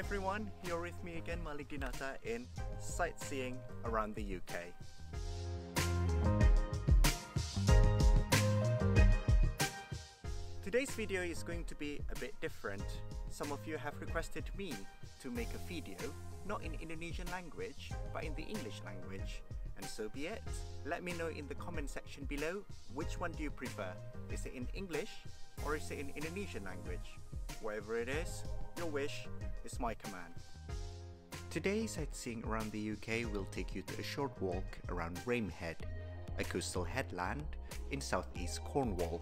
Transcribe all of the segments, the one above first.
everyone, you're with me again Malik Dinata in Sightseeing around the UK. Today's video is going to be a bit different. Some of you have requested me to make a video, not in Indonesian language, but in the English language. And so be it. Let me know in the comment section below, which one do you prefer? Is it in English or is it in Indonesian language? Whatever it is, your wish is my command. Today's sightseeing around the UK will take you to a short walk around Ramehead, a coastal headland in southeast Cornwall.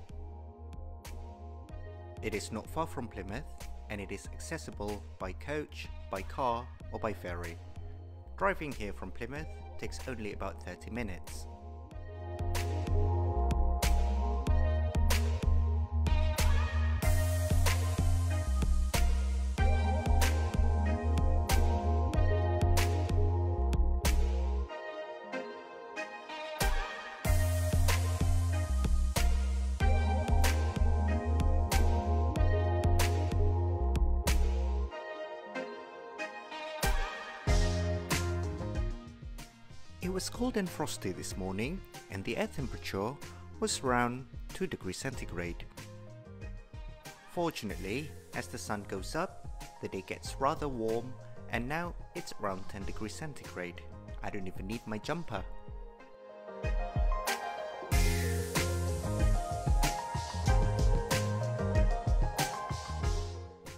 It is not far from Plymouth and it is accessible by coach, by car or by ferry. Driving here from Plymouth takes only about 30 minutes. It was cold and frosty this morning, and the air temperature was around 2 degrees centigrade. Fortunately, as the sun goes up, the day gets rather warm, and now it's around 10 degrees centigrade. I don't even need my jumper.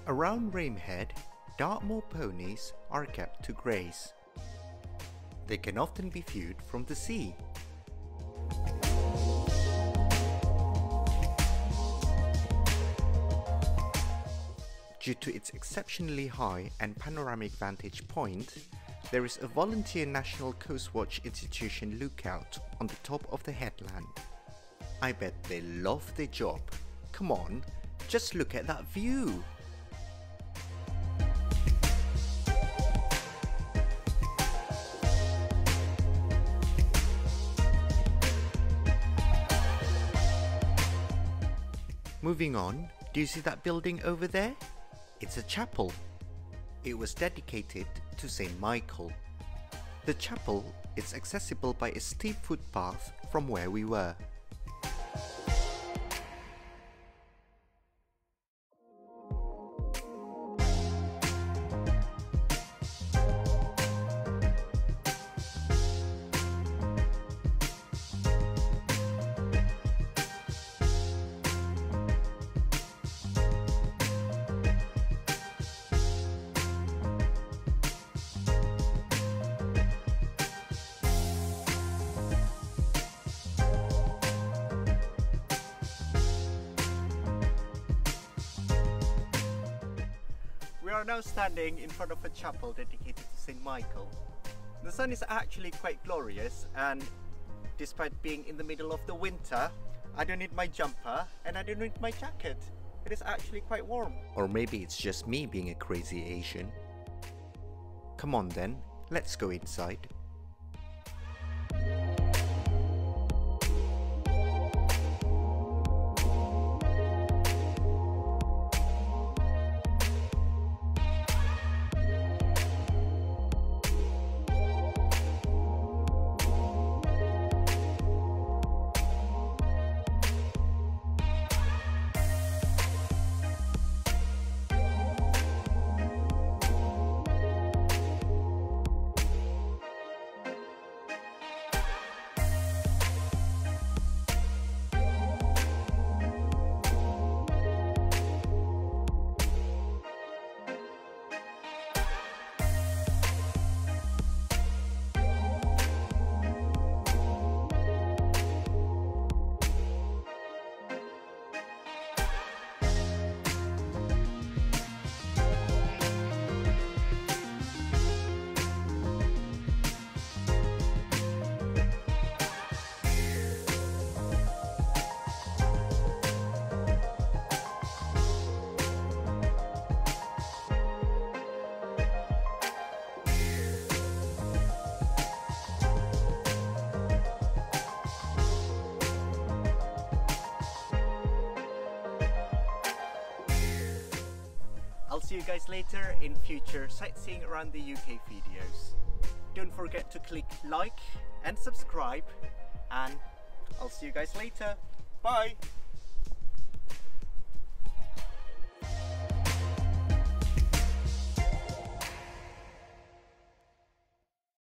Around Ramehead, Dartmoor ponies are kept to graze. They can often be viewed from the sea. Due to its exceptionally high and panoramic vantage point, there is a volunteer National Coast Watch institution lookout on the top of the headland. I bet they love their job. Come on, just look at that view! Moving on, do you see that building over there? It's a chapel. It was dedicated to Saint Michael. The chapel is accessible by a steep footpath from where we were. Are now standing in front of a chapel dedicated to St. Michael. The sun is actually quite glorious and despite being in the middle of the winter, I don't need my jumper and I don't need my jacket. It is actually quite warm. Or maybe it's just me being a crazy Asian. Come on then, let's go inside. See you guys later in future sightseeing around the UK videos. Don't forget to click like and subscribe and I'll see you guys later. Bye!